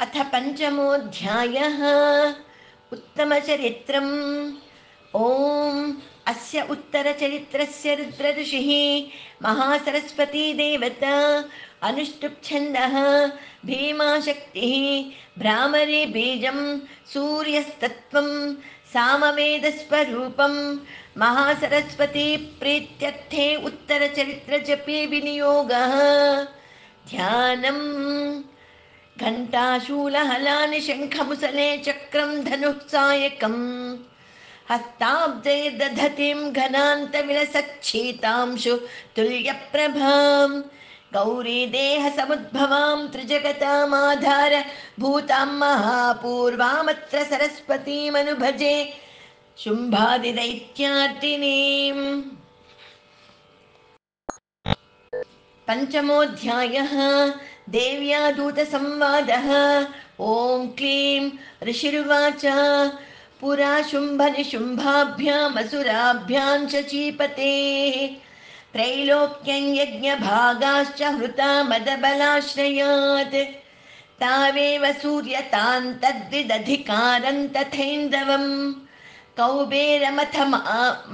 अथ पञ्चमोऽध्यायः। उत्तमचरित्रम्। ॐ अस्य उत्तरचरित्रस्य रुद्रऋषिः महासरस्वतीदेवता अनुष्टुप्छन्दः भीमाशक्तिः भ्रामरी बीजं सूर्यस्तत्त्वं सामवेदस्वरूपं महासरस्वती प्रीत्यर्थे उत्तरचरित्रजपे विनियोगः। ध्यानम्। घण्टाशूलहलानि शङ्खमुसले चक्रं धनुः सायकम् हस्ताब्जे दधतीं घनान्तविलसच्छीतांशु तुल्यप्रभां गौरीदेहसमुद्भवां त्रिजगतामाधार भूतां महापूर्वामत्र सरस्वतीमनुभजे शुम्भादिदैत्यार्तिनीम् पञ्चमोऽध्यायः देव्या दूतसंवादः ॐ क्लीं ऋषिर्वाच। पुरा शुम्भनिशुम्भाभ्यामसुराभ्यां च चीपतेः। त्रैलोक्यं हृता मदबलाश्रयात्। तावेव सूर्यतां तद्विदधिकारं तथैन्दवम्। कौबेरमथ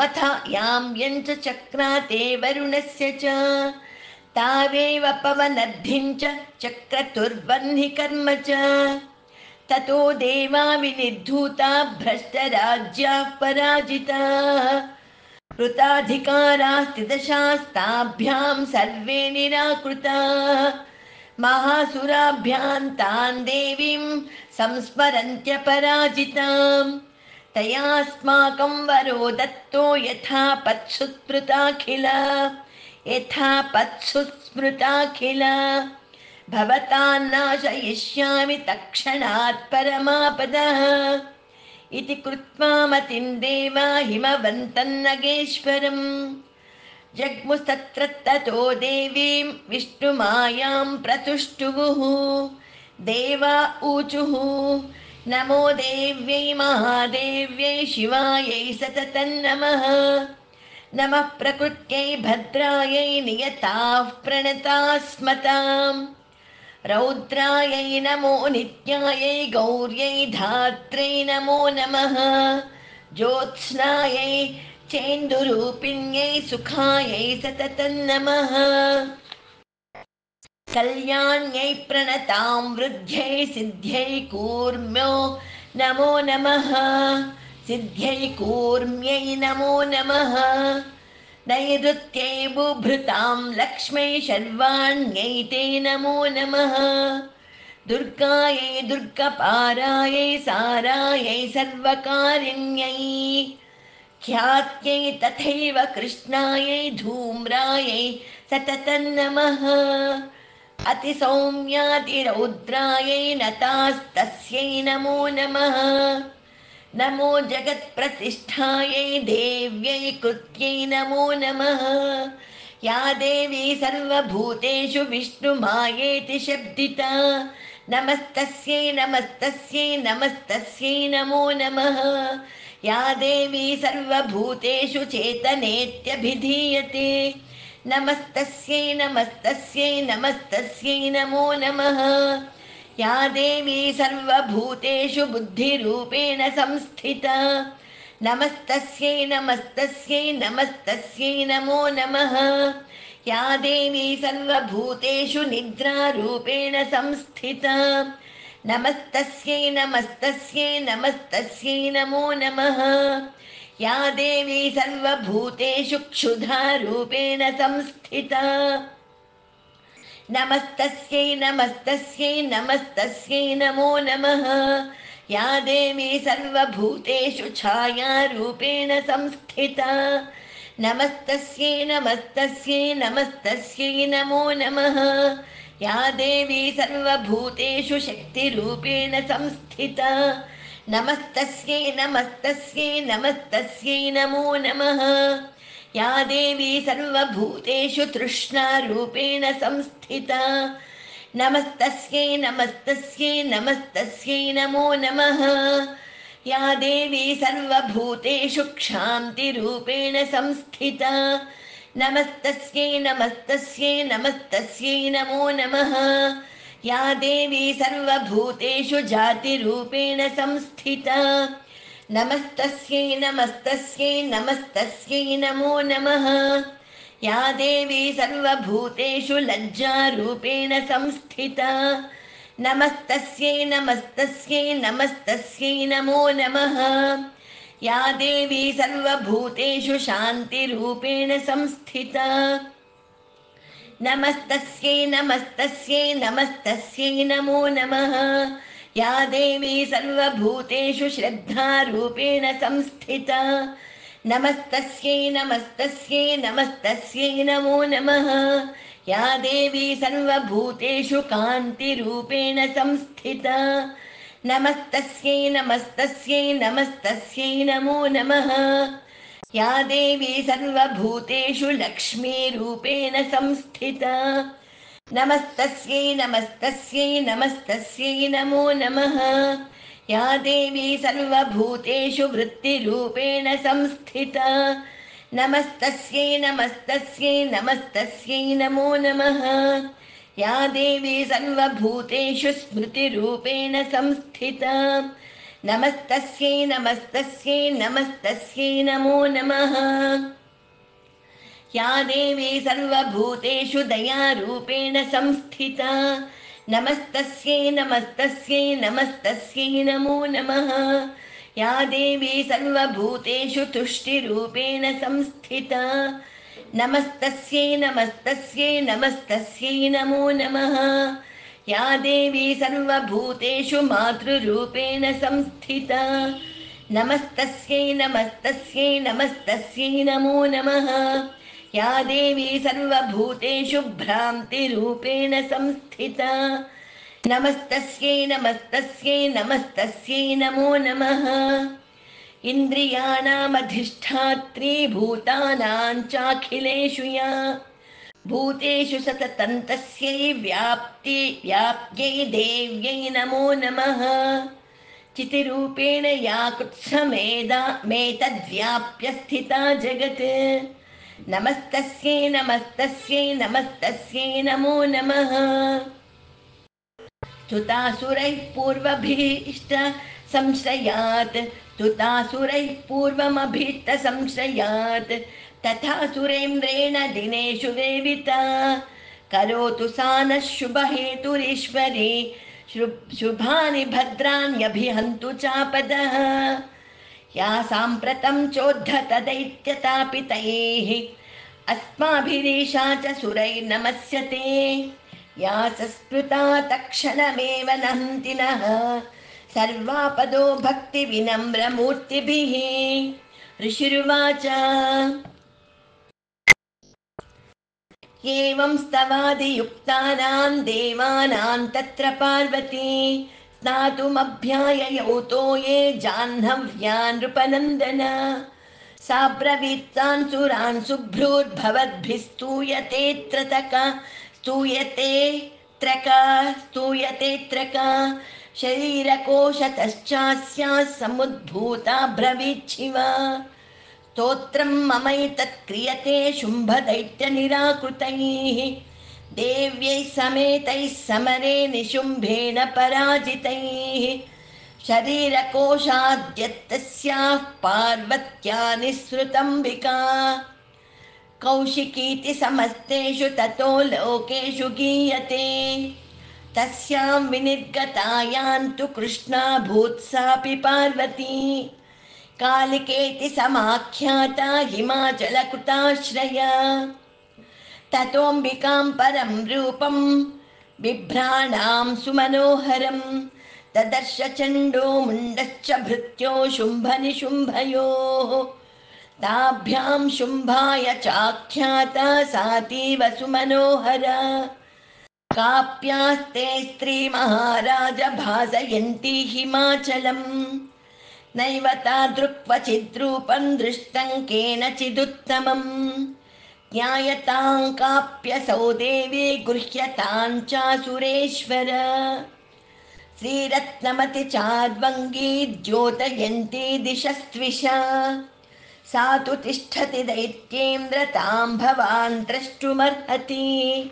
मथ यां चक्राते वरुणस्य च। तावेव पवनद्धिं च चक्रतुर्वह्निकर्म च। ततो देवा विनिर्धूता भ्रष्टराज्याः पराजिताः। कृताधिकारास्तिदशास्ताभ्यां सर्वे निराकृताः। महासुराभ्यां तान् देवीं संस्मरन्त्यपराजिताम् तयास्माकं वरो दत्तो यथा पत्सुस्मृताखिल यथा पत्सुस्मृताखिल भवतान्नाशयिष्यामि तत्क्षणात् परमापदः इति कृत्वा मतिं देवा हिमवन्तन्नगेश्वरम् जग्मुस्तत्र ततो देवीं विष्णुमायां प्रतुष्टुवुः देवा ऊचुः नमो देव्यै महादेव्यै शिवायै सततं नमः प्रकृत्यै भद्रायै नियताः प्रणताः स्मताम् रौद्रायै नमो नित्यायै गौर्यै धात्रै नमो नमः। ज्योत्स्नायै चेन्दुरूपिण्यै सुखायै सततं नमः। कल्याण्यै प्रणतां वृद्ध्यै सिद्ध्यै कूर्म्यो नमो नमः। सिद्ध्यै कूर्म्यै नमो नमः। नैऋत्यै बुभृतां लक्ष्मै शर्वाण्यै ते नमो नमः। दुर्गायै दुर्गपारायै सारायै सर्वकारिण्यै। ख्यात्यै तथैव कृष्णायै धूम्रायै सततं नमः अतिसौम्यातिरौद्रायै नतास्तस्यै नमो नमः। नमो जगत्प्रतिष्ठायै देव्यै कृत्यै नमो नमः। या देवी सर्वभूतेषु विष्णुमायेति शब्दिता नमस्तस्यै नमस्तस्यै नमस्तस्यै नमो नमः। या देवी सर्वभूतेषु चेतनेत्यभिधीयते। नमस्तस्यै नमस्तस्यै नमस्तस्यै नमो नमः। या देवी सर्वभूतेषु बुद्धिरूपेण संस्थिता। नमस्तस्यै नमस्तस्यै नमस्तस्यै, नमो नमः। या देवी सर्वभूतेषु निद्रारूपेण संस्थिता। नमस्तस्यै नमस्तस्यै नमस्तस्यै, नमो नमः। या देवी सर्वभूतेषु क्षुधारूपेण संस्थिता। नमस्तस्यै नमस्तस्यै नमस्तस्यै, नमो नमः। या देवी सर्वभूतेषु छायारूपेण संस्थिता। नमस्तस्यै नमस्तस्यै नमस्तस्यै, नमो नमः। या देवी सर्वभूतेषु शक्तिरूपेण संस्थिता। नमस्तस्यै नमस्तस्यै नमस्तस्यै, नमो नमः। या देवी सर्वभूतेषु तृष्णारूपेण संस्थिता। नमस्तस्यै नमस्तस्यै नमस्तस्यै नमो नमः। या देवी सर्वभूतेषु क्षान्तिरूपेण संस्थिता। नमस्तस्यै नमस्तस्यै नमस्तस्यै नमो नमः। या देवी सर्वभूतेषु जातिरूपेण संस्थिता। नमस्तस्यै नमस्तस्यै नमस्तस्यै नमो नमः। या देवी सर्वभूतेषु लज्जारूपेण संस्थिता। नमस्तस्यै नमस्तस्यै नमस्तस्यै नमो नमः। या देवी सर्वभूतेषु शान्तिरूपेण संस्थिता। नमस्तस्यै नमस्तस्यै नमस्तस्यै नमो नमः। या देवी सर्वभूतेषु श्रद्धारूपेण संस्थिता। नमस्तस्यै नमस्तस्यै नमस्तस्यै नमो नमः। या देवी सर्वभूतेषु कान्तिरूपेण संस्थिता। नमस्तस्यै नमस्तस्यै नमस्तस्यै नमो नमः। या देवी सर्वभूतेषु लक्ष्मीरूपेण संस्थिता। नमस्तस्यै नमस्तस्यै नमस्तस्यै नमो नमः। या देवी सर्वभूतेषु वृत्तिरूपेण संस्थिता। नमस्तस्यै नमस्तस्यै नमस्तस्यै नमो नमः। या देवी सर्वभूतेषु स्मृतिरूपेण संस्थिता। नमस्तस्यै नमस्तस्यै नमस्तस्यै नमो नमः। या देवी सर्वभूतेषु दयारूपेण संस्थिता। नमस्तस्यै नमस्तस्यै नमस्तस्यै नमो नमः। या देवी सर्वभूतेषु तुष्टिरूपेण संस्थिता। नमस्तस्यै नमस्तस्यै नमस्तस्यै नमो नमः। या देवी सर्वभूतेषु मातृरूपेण संस्थिता। नमस्तस्यै नमस्तस्यै नमस्तस्यै नमो नमः या देवी सर्वभूतेषु भ्रान्तिरूपेण संस्थिता। नमस्तस्यै नमस्तस्यै नमस्तस्यै नमो नमः। इन्द्रियाणामधिष्ठात्री भूतानां चाखिलेषु या। भूतेषु सततन्तस्यै, व्याप्ति, व्याप्यै, देव्यै नमो नमः। चितिरूपेण या कुत्समेधा मेतद्व्याप्य स्थिता जगत्। नमस्तस्यै नमस्तस्यै नमस्तस्यै, नमो नमः। तुतासुरैः पूर्वभीष्ट संशयात्, तुतासुरैः पूर्वमभीष्टसंशयात् तथा सुरेन्द्रेण दिनेषु देविता करोतु सा शुभानि भद्राण्यभिहन्तु चापदः। या साम्प्रतं चोद्धतदैत्यतापितैः। अस्माभिरीशा च सुरैर्नमस्यते या संस्कृता तक्षणमेव नहन्ति नः। सर्वापदो भक्तिविनम्रमूर्तिभिः। ऋषिरुवाच। एवं स्तवादियुक्तानां देवानां तत्र पार्वती स्नातुमभ्याययौतो ये जाह्नव्या नृपनन्दन सा ब्रवीत्तान् स्तूयते त्रतक। स्तूयते त्रक स्तूयते त्रक। शरीरकोशतश्चास्याः समुद्भूता ब्रवीच्छिवा स्तोत्रं ममैतत् क्रियते शुम्भदैत्यनिराकृतैः। देव्यैः समेतैः समरे निशुम्भेन पराजितैः। शरीरकोशाद्यत्तस्याः पार्वत्या निःसृतम्बिका। कौशिकीति समस्तेषु ततो लोकेषु गीयते। तस्यां विनिर्गतायां तु कृष्णा भूत्सापि पार्वती। कालिकेति समाख्याता हिमाचलकृताश्रया। ततोऽम्बिकां परं रूपं बिभ्राणां सुमनोहरं ददर्श चण्डो मुण्डश्च भृत्यो शुम्भनिशुम्भयोः ताभ्यां शुम्भाय चाख्याता सातीव सुमनोहरा। काप्यास्ते स्त्रीमहाराज भासयन्ती हिमाचलम् नैव तादृक्वचिद्रूपं दृष्टं केनचिदुत्तमम् ज्ञायतां काप्यसौ देवी गृह्यतां चासुरेश्वर। श्रीरत्नमतिचार्वङ्गी द्योतयन्ती दिशस्त्विषा। सा तु तिष्ठति दैत्येन्द्र तां भवान् द्रष्टुमर्हति।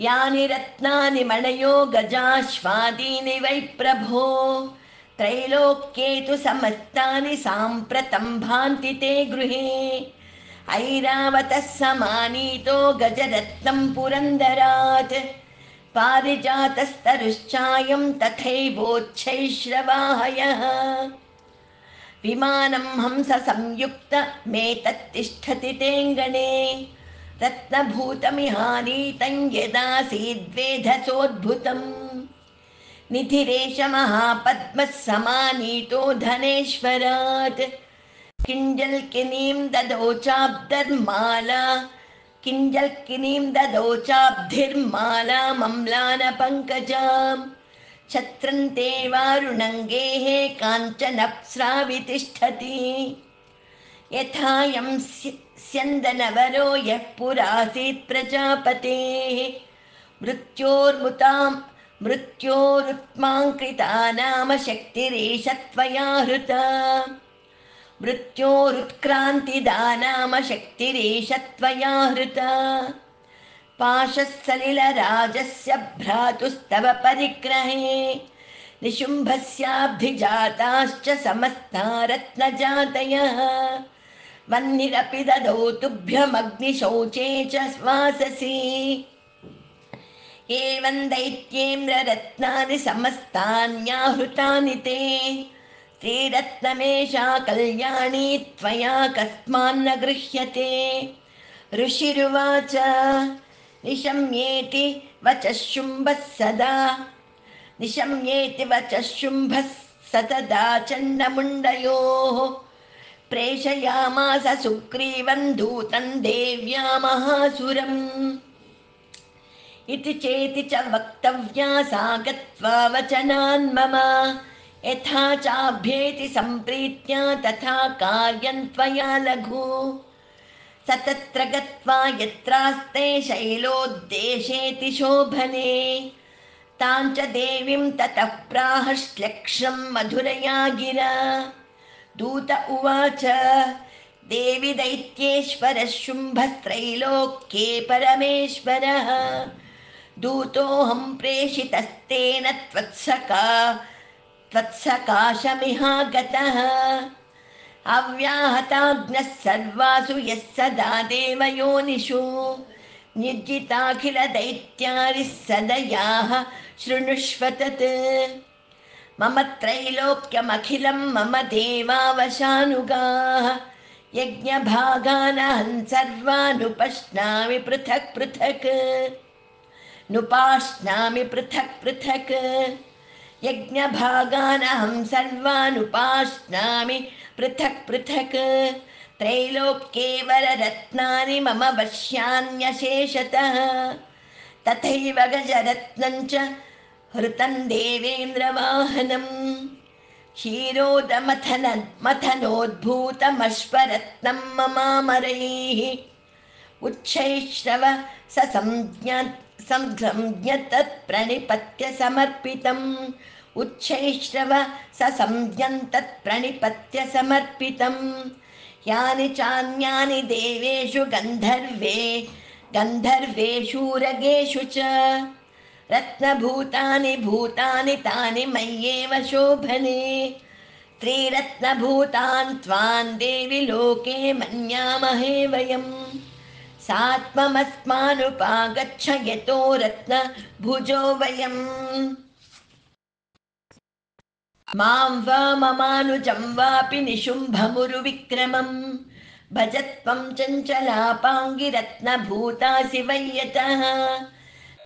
यानि रत्नानि मणयो गजाश्वादीनि वै प्रभो। त्रैलोक्ये तु समस्तानि साम्प्रतं भान्ति ते गृहे। ऐरावतः समानीतो गजरत्नं पुरन्दरात् पारिजातस्तरुश्चायं तथैवोच्छैश्रवाहयः। विमानं हंससंयुक्तमेतत्तिष्ठति तेऽङ्गणे रत्नभूतमिहानीतं यदासीद्वेधसोद्भुतम् निधिरेश महापद्मः समानीतो धनेश्वरात् किञ्जल्किनीं ददौ चाब्दर्माला किञ्जल्किनीं ददौ चाब्धिर्माला मम्लानपङ्कजाम्। छत्रन्ते वारुणङ्गेः काञ्चनप्स्रावितिष्ठति। यथायं स्य- स्यन्दनवरो यः पुरासीत् प्रजापतेः। मृत्योर्मुतां मृत्योरुत्माङ्कृता नाम शक्तिरेष त्वया हृता मृत्योरुत्क्रान्तिदा नाम शक्तिरेष त्वया हृता। पाशः सलिलराजस्य भ्रातुस्तव परिग्रहे। निशुम्भस्याभिजाताश्च समस्ता रत्नजातयः वह्निरपि ददौ तुभ्यमग्निशौचे च वाससि एवं दैत्येन्द्ररत्नानि समस्तान्याहृतानि ते। श्रीरत्नमेषा कल्याणी त्वया कस्मान्न गृह्यते। ऋषिरुवाच निशम्येति वचः शुम्भः सदा। निशम्येति वचः शुम्भः सतदा चण्डमुण्डयोः। प्रेषयामास सुग्रीवं दूतं देव्या महासुरम् इति चेति च वक्तव्या सा गत्वा वचनान् मम यथा चाभ्येति सम्प्रीत्या तथा कार्यं त्वया लघु। स तत्र गत्वा यत्रास्ते शैलोद्देशेति शोभने। तां च देवीं ततः प्राहश्लक्ष्यं मधुरया गिरा दूत उवाच, देवि दैत्येश्वरः शुम्भस्त्रैलोक्ये परमेश्वरः। दूतोऽहं प्रेषितस्तेन त्वत्सका त्वत्सकाशमिहागतः अव्याहताग्नः सर्वासु यः सदा देवयोनिषु। निर्जिताखिलदैत्यारिः सदयाः शृणुष्व तत् मम त्रैलोक्यमखिलं मम देवावशानुगाः। यज्ञभागानहं सर्वानुपश्नामि पृथक् पृथक्। नुपाश्नामि पृथक् पृथक्। यज्ञभागानहं सर्वानुपाश्नामि पृथक् पृथक्। त्रैलोक्ये वररत्नानि मम वश्यान्यशेषतः। तथैव गजरत्नं च हृतं देवेन्द्रवाहनम् क्षीरोदमथन मथनोद्भूतमश्वरत्नं ममामरैः। उच्छैश्रव ससंज्ञ संज्ञ तत्प्रणिपत्य समर्पितम्। उच्छैश्रव ससंज्ञं तत्प्रणिपत्य समर्पितम्। यानि चान्यानि देवेषु गन्धर्वे, गन्धर्वेषु रगेषु च। रत्नभूतानि भूतानि तानि मय्येव शोभने। त्रिरत्नभूतान् त्वान् देवि लोके मन्यामहे वयम्। सात्ममस्मानुपागच्छ यतो रत्नभुजो वयम्। माँ वा ममानुजं वापि निशुम्भमुरुविक्रमम्। भजत्वं चञ्चलापाङ्गिरत्नभूतासि वै यतः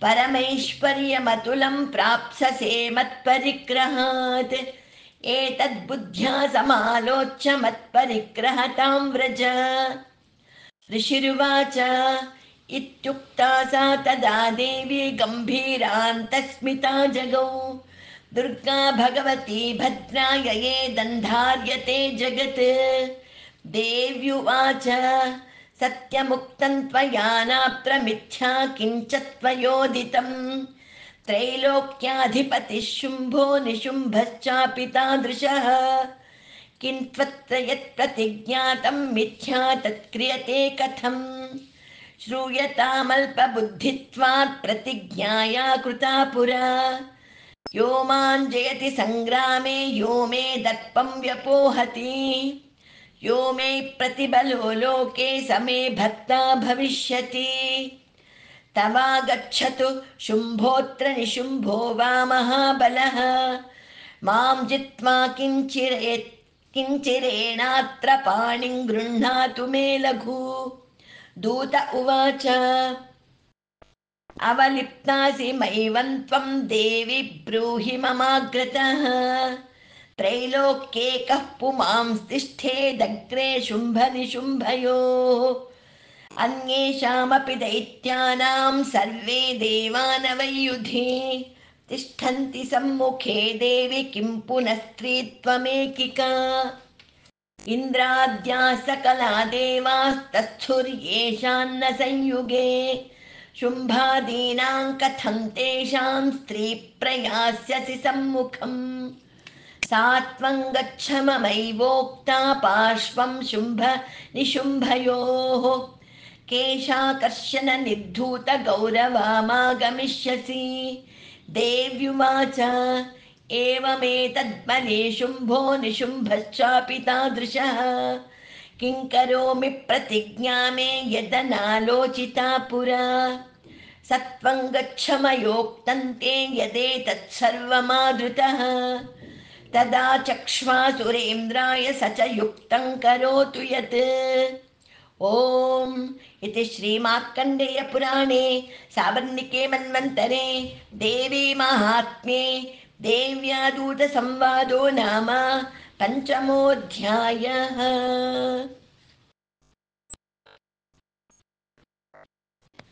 परमैश्वर्यमतुलं प्राप्स्यसे मत्परिग्रहात्। एतद्बुद्ध्या समालोच्य मत्परिग्रहतां व्रज। ऋषिरुवाच, इत्युक्ता सा तदा देवी गम्भीरान्तस्मिता जगौ। दुर्गा भगवती भद्रायये दन्धार्यते जगत्। देव्युवाच, सत्यमुक्तं त्वया नात्रमिथ्या किञ्च त्वयोदितं त्रैलोक्याधिपतिः शुम्भो निशुम्भश्चापि तादृशः किं त्वत्र यत् प्रतिज्ञातं मिथ्या तत्क्रियते कथम्। श्रूयतामल्पबुद्धित्वात् प्रतिज्ञाया कृता पुरा। यो माँ जयति सङ्ग्रामे यो मे दर्पं व्यपोहति। यो मे प्रतिबलो लोके समे भक्ता भविष्यति। तवागच्छतु शुम्भोऽत्र निशुम्भो वा महाबलः। माँ जित्वा किञ्चिरेत् किञ्चिरेणात्र पाणिं गृह्णातु मे लघु। दूत उवाच अवलिप्तासि मैवं त्वं देवि ब्रूहि ममाग्रतः। त्रैलोक्ये कः पुमांस्तिष्ठेदग्रे शुम्भनिशुम्भयोः। अन्येषामपि दैत्यानां सर्वे देवानवैयुधे। तिष्ठन्ति सम्मुखे देवि किं पुनः स्त्री त्वमेकिका इन्द्राद्या सकला देवास्तस्थुर्येषान्न संयुगे शुम्भादीनां कथं तेषां स्त्रीप्रयास्यसि सम्मुखम्। सा त्वं गच्छ ममैवोक्ता पार्श्वं शुम्भ निशुम्भयोः। केशाकर्षण निर्धूतगौरवामागमिष्यसि देव्युवाच, एवमेतद्बले शुम्भो निशुम्भश्चापि तादृशः। किं करोमि प्रतिज्ञा मे यदनालोचिता पुरा। सत्वं गच्छ मयोक्तं ते यदेतत्सर्वमादृतः तदा चक्ष्वासुरेन्द्राय स च युक्तं करोतु यत्। ॐ इति श्रीमार्कण्डेयपुराणे सावर्णिके मन्वन्तरे देवी माहात्म्ये देव्यादूतसंवादो नाम पञ्चमोऽध्यायः।